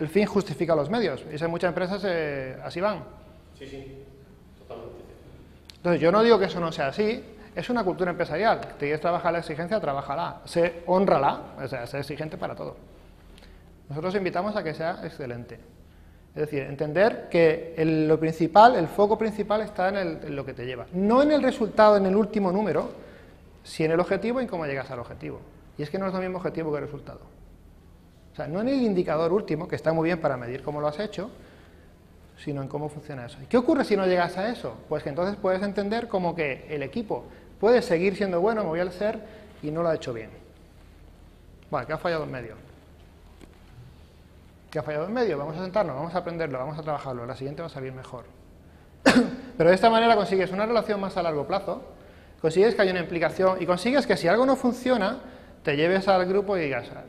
el fin justifica los medios. Y en muchas empresas eh, así van. Sí, sí, totalmente. Entonces, yo no digo que eso no sea así, es una cultura empresarial. Te quieres trabajar la exigencia, trabajala. Se honrala, o sea, sé exigente para todo. Nosotros invitamos a que sea excelente. Es decir, entender que el- lo principal, el foco principal está en, el- en lo que te lleva. No en el resultado, en el último número, sino en el objetivo y en cómo llegas al objetivo. Y es que no es lo mismo objetivo que resultado. O sea, no en el indicador último, que está muy bien para medir cómo lo has hecho, sino en cómo funciona eso. ¿Y qué ocurre si no llegas a eso? Pues que entonces puedes entender como que el equipo puede seguir siendo bueno, me voy al ser, y no lo ha hecho bien. Vale, que ha fallado en medio. ¿Qué ha fallado en medio? Vamos a sentarnos, vamos a aprenderlo, vamos a trabajarlo, la siguiente va a salir mejor. Pero de esta manera consigues una relación más a largo plazo, consigues que haya una implicación y consigues que si algo no funciona, te lleves al grupo y digas, "Ah,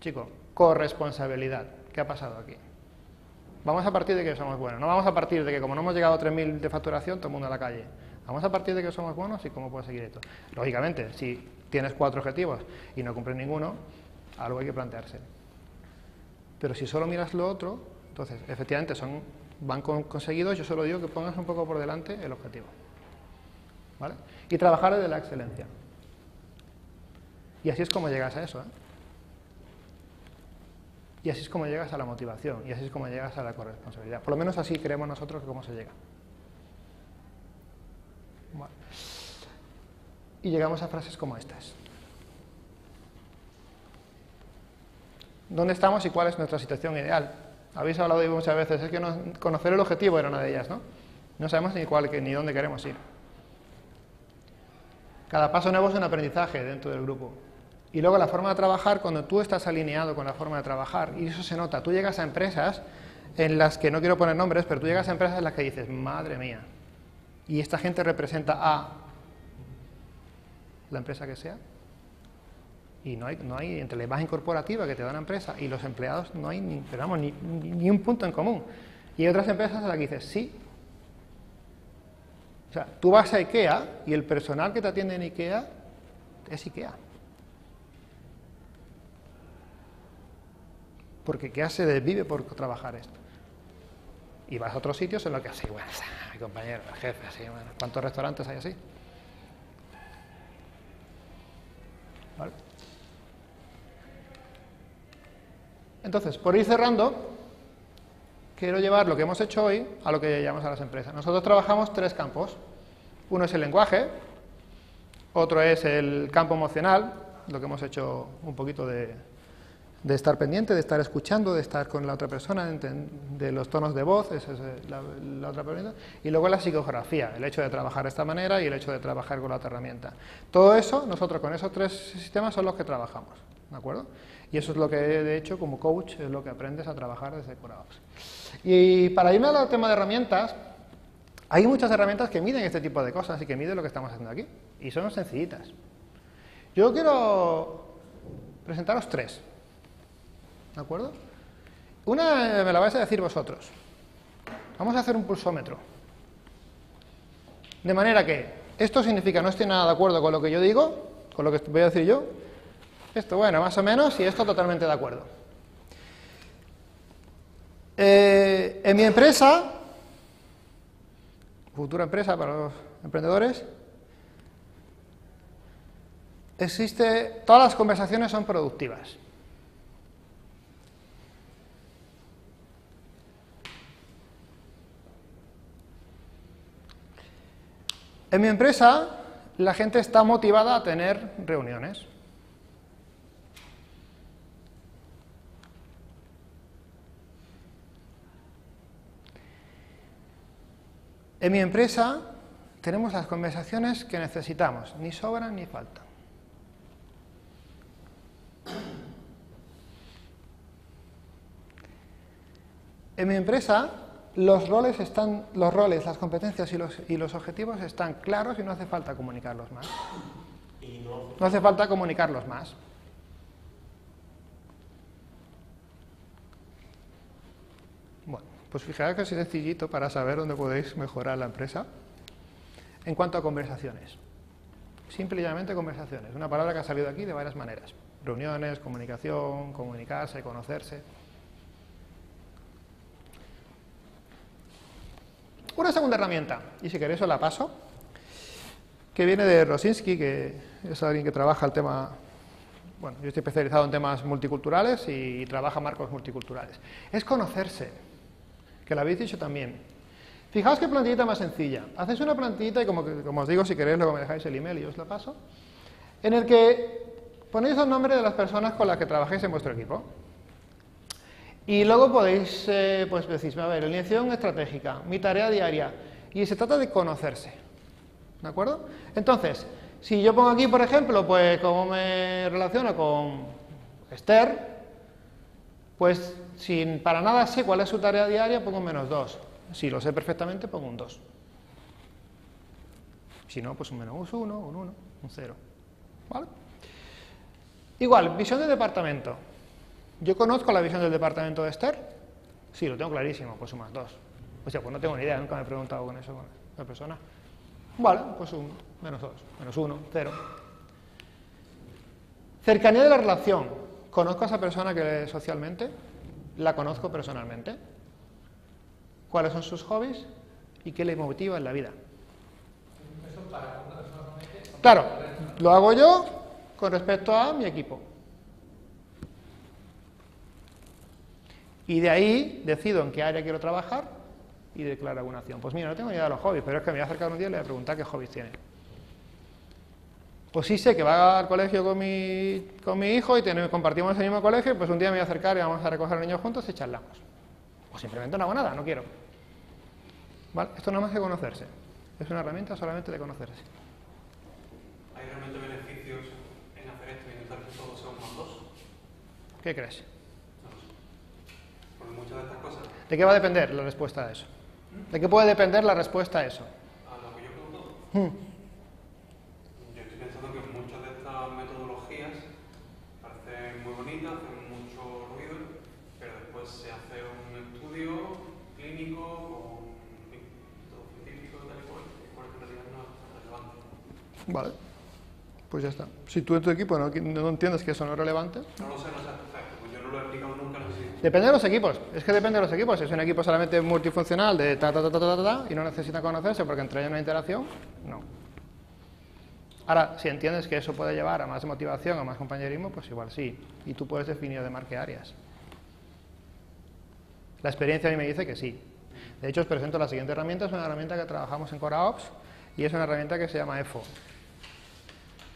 chico, corresponsabilidad, ¿qué ha pasado aquí? Vamos a partir de que somos buenos, no vamos a partir de que como no hemos llegado a 3.000 de facturación, todo el mundo a la calle. Vamos a partir de que somos buenos y cómo puede seguir esto. Lógicamente, si tienes cuatro objetivos y no cumples ninguno, algo hay que plantearse. Pero si solo miras lo otro, entonces, efectivamente, son, van con- conseguidos, yo solo digo que pongas un poco por delante el objetivo. ¿Vale? Y trabajar desde la excelencia. Y así es como llegas a eso. ¿eh? Y así es como llegas a la motivación, y así es como llegas a la corresponsabilidad. Por lo menos así creemos nosotros que cómo se llega. Y llegamos a frases como estas. ¿Dónde estamos y cuál es nuestra situación ideal? Habéis hablado de muchas veces, es que no- conocer el objetivo era una de ellas, ¿no? No sabemos ni cuál, ni dónde queremos ir. Cada paso nuevo es un aprendizaje dentro del grupo. Y luego la forma de trabajar, cuando tú estás alineado con la forma de trabajar, y eso se nota, tú llegas a empresas en las que, no quiero poner nombres, pero tú llegas a empresas en las que dices, madre mía, y esta gente representa a la empresa que sea, y no hay, no hay entre la imagen corporativa que te da una empresa y los empleados no hay ni, pero ni- ni un punto en común. Y hay otras empresas en las que dices, sí. O sea, tú vas a IKEA y el personal que te atiende en IKEA es IKEA. Porque IKEA se desvive por trabajar esto. Y vas a otros sitios en los que así, bueno, mi compañero, el jefe, así, bueno, ¿cuántos restaurantes hay así? ¿Vale? Entonces, por ir cerrando, quiero llevar lo que hemos hecho hoy a lo que llamamos a las empresas. Nosotros trabajamos tres campos. Uno es el lenguaje, otro es el campo emocional, lo que hemos hecho un poquito de, de estar pendiente, de estar escuchando, de estar con la otra persona, de, los tonos de voz, esa es eh, la, otra pregunta. Y luego la psicografía, el hecho de trabajar de esta manera y el hecho de trabajar con la otra herramienta. Todo eso, nosotros con esos tres sistemas son los que trabajamos, ¿de acuerdo? Y eso es lo que, de hecho, como coach, es lo que aprendes a trabajar desde CoreOps. Y para irme al tema de herramientas, hay muchas herramientas que miden este tipo de cosas y que miden lo que estamos haciendo aquí. Y son sencillitas. Yo quiero presentaros tres. ¿De acuerdo? Una me la vais a decir vosotros. Vamos a hacer un pulsómetro. De manera que esto significa no estoy nada de acuerdo con lo que yo digo, con lo que voy a decir yo. Esto, bueno, más o menos, y esto totalmente de acuerdo. Eh, en mi empresa, futura empresa para los emprendedores, existe, todas las conversaciones son productivas. En mi empresa, la gente está motivada a tener reuniones. En mi empresa tenemos las conversaciones que necesitamos, ni sobran ni faltan. En mi empresa los roles están, los roles, las competencias y los, y los objetivos están claros y no hace falta comunicarlos más. No, hace falta comunicarlos más. Bueno, pues fijaos que es sencillito para saber dónde podéis mejorar la empresa. En cuanto a conversaciones. Simple y llanamente conversaciones. Una palabra que ha salido aquí de varias maneras. Reuniones, comunicación, comunicarse, conocerse. Una segunda herramienta, y si queréis os la paso, que viene de Rosinski, que es alguien que trabaja el tema, bueno, yo estoy especializado en temas multiculturales y trabaja marcos multiculturales. Es conocerse, que lo habéis dicho también. Fijaos qué plantillita más sencilla. Hacéis una plantillita y como, os digo, si queréis luego me dejáis el email y os la paso, en el que ponéis los nombres de las personas con las que trabajáis en vuestro equipo. Y luego podéis, eh, pues decís, a ver, alineación estratégica, mi tarea diaria. Y se trata de conocerse. ¿De acuerdo? Entonces, si yo pongo aquí, por ejemplo, pues cómo me relaciono con Esther, pues si para nada sé cuál es su tarea diaria, pongo menos 2. Si lo sé perfectamente, pongo un 2. Si no, pues un menos 1, un 1, un 0. ¿Vale? Igual, visión de departamento. ¿Yo conozco la visión del departamento de Esther? Sí, lo tengo clarísimo, pues más dos. O sea, pues no tengo ni idea, nunca me he preguntado con eso con la persona. Vale, pues un menos dos, menos uno, cero. Cercanía de la relación. ¿Conozco a esa persona que socialmente? ¿La conozco personalmente? ¿Cuáles son sus hobbies? ¿Y qué le motiva en la vida? Claro, lo hago yo con respecto a mi equipo. Y de ahí decido en qué área quiero trabajar y declaro alguna acción. Pues mira, no tengo ni idea de los hobbies, pero es que me voy a acercar un día y le voy a preguntar qué hobbies tiene. Pues sí sé que va al colegio con mi, con mi hijo y compartimos el mismo colegio, pues un día me voy a acercar y vamos a recoger a los niños juntos y charlamos. O simplemente no hago nada, no quiero. ¿Vale? Esto no más que conocerse. Es una herramienta solamente de conocerse. ¿Hay realmente beneficios en hacer esto y intentar que todos sean más dos? ¿Qué crees? muchas de estas cosas. ¿De qué va a depender la respuesta a eso? ¿De qué puede depender la respuesta a eso? A lo que yo pregunto. Hmm. Yo estoy pensando que muchas de estas metodologías parecen muy bonitas, hacen mucho ruido, pero después se hace un estudio clínico con método científico tal y cual, y en realidad no es relevante. Vale. Pues ya está. Si tú en tu equipo no, no entiendes que eso no es relevante. No lo sé, no sé, porque yo no lo he aplicado nunca, no sé Depende de los equipos, es que depende de los equipos. Es un equipo solamente multifuncional de ta ta ta ta ta, ta, y no necesita conocerse porque entre ellos no hay interacción, no. Ahora, si entiendes que eso puede llevar a más motivación, a más compañerismo, pues igual sí. Y tú puedes definir de qué áreas. La experiencia a mí me dice que sí. De hecho, os presento la siguiente herramienta, es una herramienta que trabajamos en CoraOps y es una herramienta que se llama EFO,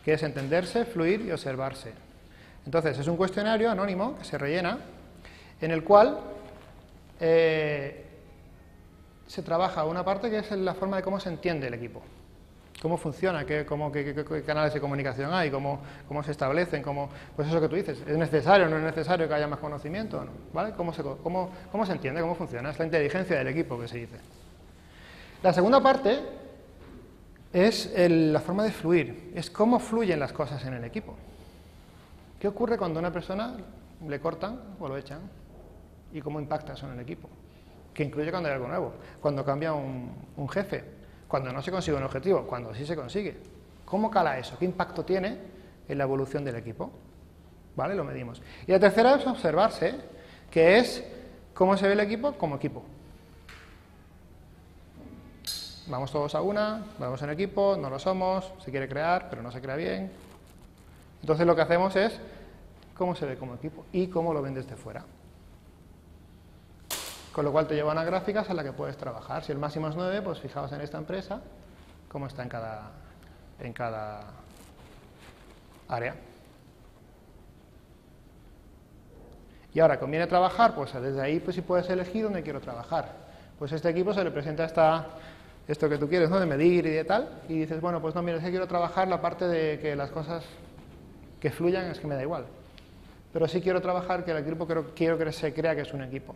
que es entenderse, fluir y observarse. Entonces, es un cuestionario anónimo que se rellena en el cual eh, se trabaja una parte que es la forma de cómo se entiende el equipo, cómo funciona, qué, canales de comunicación hay, cómo, se establecen, cómo, pues eso que tú dices, ¿es necesario o no es necesario que haya más conocimiento? ¿Vale? ¿Cómo se, cómo, ¿Cómo se entiende, cómo funciona? Es la inteligencia del equipo que se dice. La segunda parte es la forma de fluir, es cómo fluyen las cosas en el equipo. ¿Qué ocurre cuando a una persona le cortan o lo echan? Y cómo impacta eso en el equipo. Que incluye cuando hay algo nuevo, cuando cambia un, jefe, cuando no se consigue un objetivo, cuando sí se consigue. ¿Cómo cala eso? ¿Qué impacto tiene en la evolución del equipo? ¿Vale? Lo medimos. Y la tercera es observarse, que es cómo se ve el equipo como equipo. Vamos todos a una, vamos en equipo, no lo somos, se quiere crear, pero no se crea bien. Entonces lo que hacemos es cómo se ve como equipo y cómo lo ven desde fuera. Con lo cual te lleva a unas gráficas en las que puedes trabajar. Si el máximo es 9, pues fijaos en esta empresa, cómo está en cada, en cada área. Y ahora, ¿conviene trabajar? Pues desde ahí pues si puedes elegir dónde quiero trabajar. Pues este equipo se le presenta esta, esto que tú quieres, ¿no? De medir y de tal, y dices, bueno, pues no, mira, es que quiero trabajar la parte de que las cosas que fluyan es que me da igual. Pero sí quiero trabajar que el equipo quiero que se crea que es un equipo.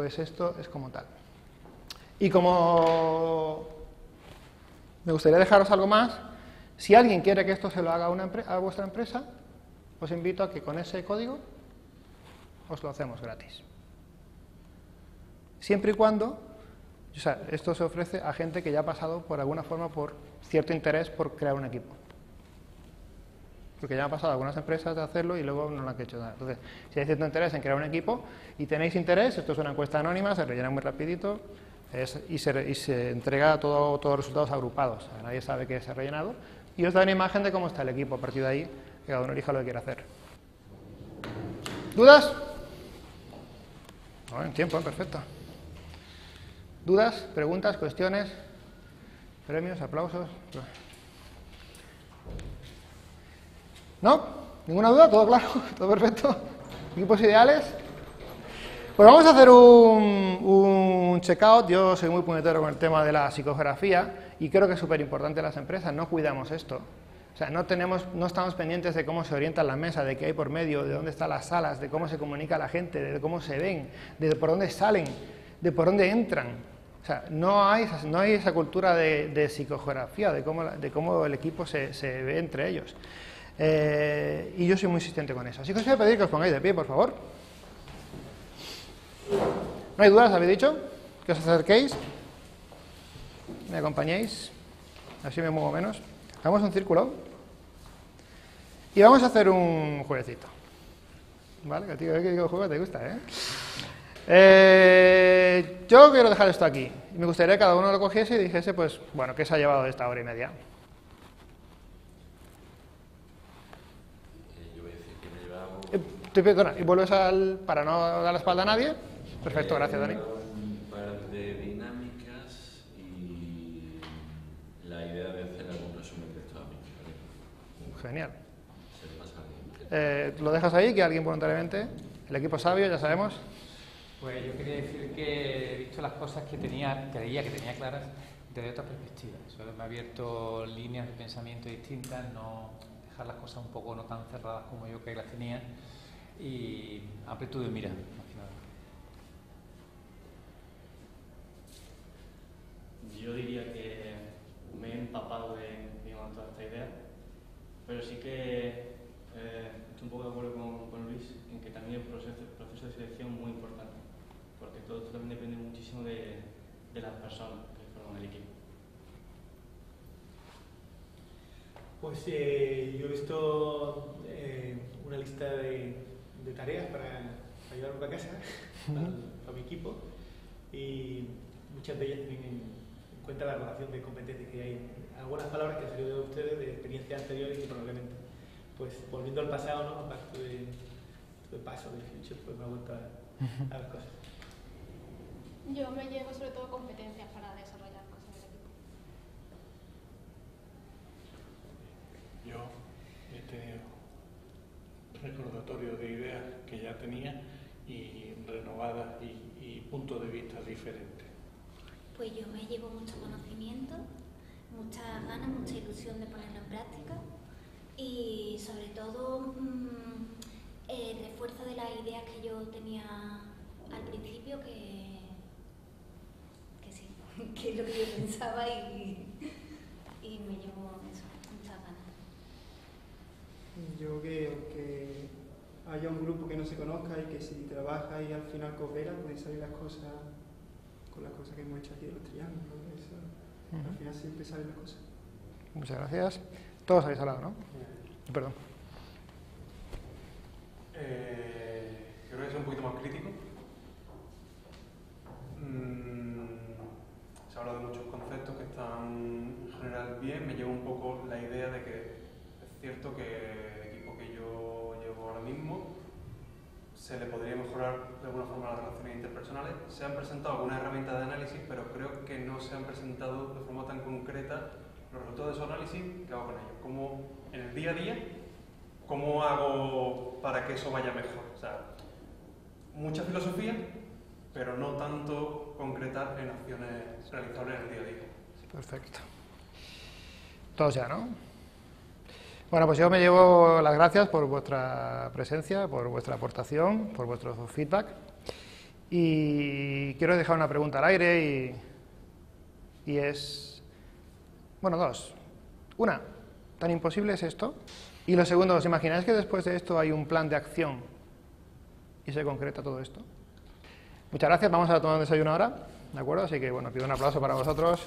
Pues esto es como tal. Y como me gustaría dejaros algo más, si alguien quiere que esto se lo haga a, una a vuestra empresa, os invito a que con ese código os lo hacemos gratis. Siempre y cuando, o sea, esto se ofrece a gente que ya ha pasado por alguna forma por cierto interés por crear un equipo. Porque ya han pasado algunas empresas de hacerlo y luego no lo han hecho nada. Entonces, si hay cierto interés en crear un equipo y tenéis interés, esto es una encuesta anónima, se rellena muy rapidito y, se, entrega todo, todos los resultados agrupados. nadie sabe qué se ha rellenado y os da una imagen de cómo está el equipo. A partir de ahí, que cada uno elija lo que quiera hacer. ¿Dudas? en tiempo, perfecto. ¿Dudas, preguntas, cuestiones? ¿Premios, aplausos? ¿No? ¿Ninguna duda? ¿Todo claro? ¿Todo perfecto? ¿Equipos ideales? Pues vamos a hacer un, un check-out. Yo soy muy puñetero con el tema de la psicografía y creo que es súper importante las empresas. No cuidamos esto. O sea, no, tenemos, no estamos pendientes de cómo se orienta la mesa, de qué hay por medio, de dónde están las salas, de cómo se comunica la gente, de cómo se ven, de por dónde salen, de por dónde entran. O sea, no hay, no hay esa cultura de, psicografía, de cómo, de cómo el equipo se, se ve entre ellos. Eh, y yo soy muy insistente con eso. Así que os voy a pedir que os pongáis de pie, por favor. ¿No hay dudas, habéis dicho? Que os acerquéis. ¿Me acompañéis? Así me muevo menos. Hagamos un círculo. Y vamos a hacer un jueguecito. ¿Vale? Que tío, que juego te gusta, ¿eh? ¿eh? Yo quiero dejar esto aquí. Me gustaría que cada uno lo cogiese y dijese, pues, bueno, ¿qué se ha llevado de esta hora y media? Te perdona, y vuelves al, para no dar la espalda a nadie. Perfecto, gracias Dani. Un par de dinámicas y la idea de hacer algún resumen de esto a mí. Genial. Eh, lo dejas ahí, que alguien voluntariamente, el equipo sabio, ya sabemos. Pues yo quería decir que he visto las cosas que tenía, creía que tenía claras desde otra perspectiva. Eso me ha abierto líneas de pensamiento distintas, no dejar las cosas un poco no tan cerradas como yo que las tenía y amplitud de mira. Yo diría que me he empapado de digamos, toda esta idea, pero sí que eh, estoy un poco de acuerdo con, con, Luis en que también el proceso, proceso de selección es muy importante, porque todo esto también depende muchísimo de, de las personas que forman el equipo. Pues eh, yo he visto eh, una lista de de tareas para, ayudar a casa, a, mi equipo, y muchas de ellas tienen en, cuenta la relación de competencias que hay. Algunas palabras que han salido de ustedes de experiencias anteriores y probablemente, pues volviendo al pasado, ¿no? Back to the, del future, pues me ha vuelto a, a ver cosas. Yo me llevo sobre todo competencias para desarrollar cosas del equipo. Yo este recordatorio de ideas que ya tenía y renovadas y, y puntos de vista diferentes. Pues yo me llevo mucho conocimiento, muchas ganas, mucha ilusión de ponerlo en práctica y sobre todo mmm, el refuerzo de las ideas que yo tenía al principio que, que sí, que es lo que yo pensaba y, y me llevo eso. Yo que, que haya un grupo que no se conozca y que si trabaja y al final coopera, pueden salir las cosas con las cosas que hemos hecho aquí en los triángulos. Eso, Al final siempre salen las cosas. Muchas gracias. Todos habéis hablado, ¿no? Perdón. Eh, creo que es un poquito más crítico. Mm, se ha hablado de muchos conceptos que están en general bien. Me lleva un poco la idea de que cierto que se le podría mejorar de alguna forma las relaciones interpersonales. Se han presentado algunas herramientas de análisis, pero creo que no se han presentado de forma tan concreta los resultados de su análisis, ¿qué hago con ellos? ¿Cómo en el día a día, cómo hago para que eso vaya mejor? O sea, mucha filosofía, pero no tanto concretar en acciones realizables en el día a día. Perfecto. Todos ya, ¿no? Bueno, pues yo me llevo las gracias por vuestra presencia, por vuestra aportación, por vuestro feedback. Y quiero dejar una pregunta al aire y, y es, bueno, dos. Una, ¿tan imposible es esto? Y lo segundo, ¿os imagináis que después de esto hay un plan de acción y se concreta todo esto? Muchas gracias, vamos a tomar un desayuno ahora, ¿de acuerdo? Así que, bueno, pido un aplauso para vosotros.